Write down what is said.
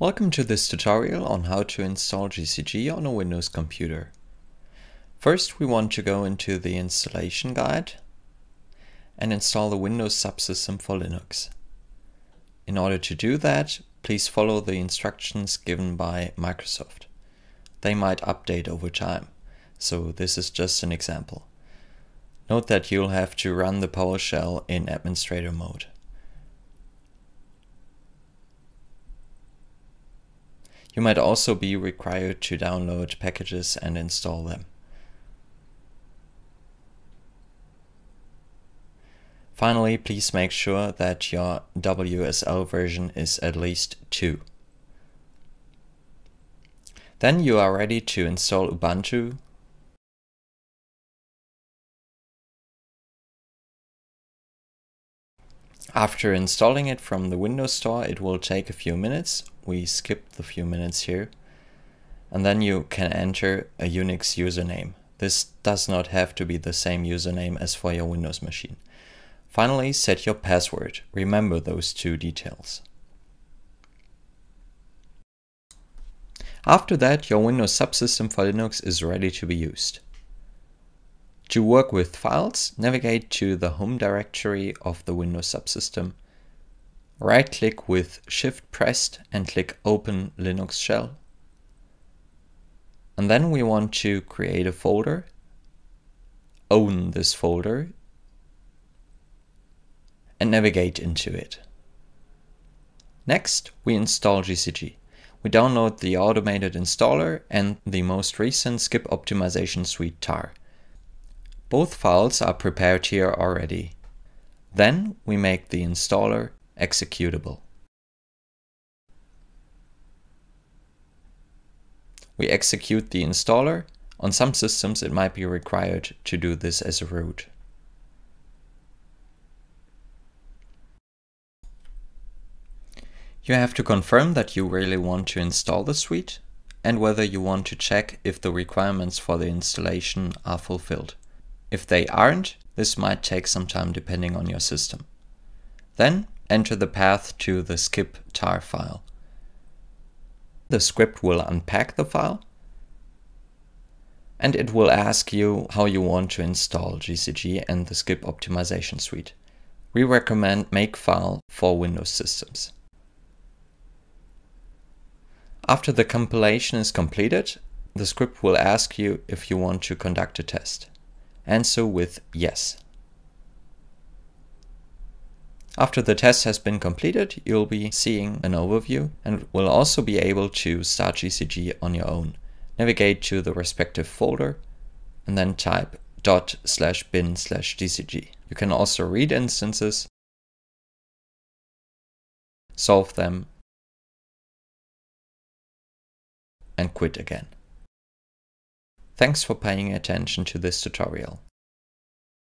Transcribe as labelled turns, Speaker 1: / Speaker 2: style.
Speaker 1: Welcome to this tutorial on how to install GCG on a Windows computer. First we want to go into the installation guide and install the Windows subsystem for Linux. In order to do that, please follow the instructions given by Microsoft. They might update over time, so this is just an example. Note that you'll have to run the PowerShell in administrator mode. You might also be required to download packages and install them. Finally, please make sure that your WSL version is at least 2. Then you are ready to install Ubuntu. After installing it from the Windows Store, it will take a few minutes. We skip the few minutes here. And then you can enter a Unix username. This does not have to be the same username as for your Windows machine. Finally, set your password. Remember those two details. After that, your Windows subsystem for Linux is ready to be used. To work with files, navigate to the home directory of the Windows subsystem. Right click with Shift pressed and click Open Linux Shell. And then we want to create a folder, own this folder and navigate into it. Next, we install GCG. We download the automated installer and the most recent SCIP optimization suite tar. Both files are prepared here already. Then we make the installer executable. We execute the installer. On some systems it might be required to do this as a root. You have to confirm that you really want to install the suite and whether you want to check if the requirements for the installation are fulfilled. If they aren't, this might take some time depending on your system. Then enter the path to the SCIP tar file. The script will unpack the file and it will ask you how you want to install GCG and the SCIP optimization suite. We recommend Makefile for Windows systems. After the compilation is completed, the script will ask you if you want to conduct a test. Answer with yes. After the test has been completed, you'll be seeing an overview and will also be able to start GCG on your own. Navigate to the respective folder and then type dot slash bin slash GCG. You can also read instances, solve them and quit again. Thanks for paying attention to this tutorial.